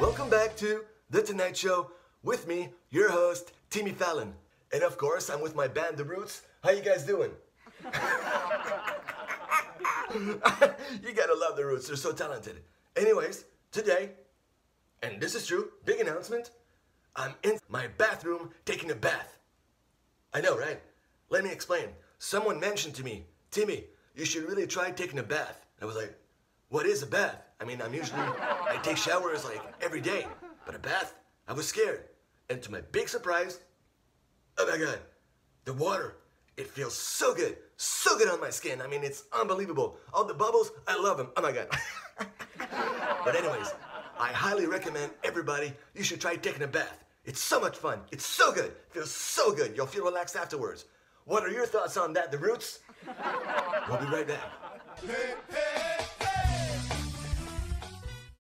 Welcome back to The Tonight Show with me, your host, Timmy Fallon. And of course, I'm with my band, The Roots. How you guys doing? you gotta love The Roots, they're so talented. Anyways, today, and this is true, big announcement, I'm in my bathroom taking a bath. I know, right? Let me explain. Someone mentioned to me, Timmy, you should really try taking a bath. I was like, what is a bath? I mean, I'm usually, I take showers like every day, but a bath, I was scared. And to my big surprise, oh my God, the water, it feels so good, so good on my skin. I mean, it's unbelievable. All the bubbles, I love them. Oh my God. but anyways, I highly recommend everybody, you should try taking a bath. It's so much fun. It's so good. feels so good. You'll feel relaxed afterwards. What are your thoughts on that, The Roots? We'll be right back.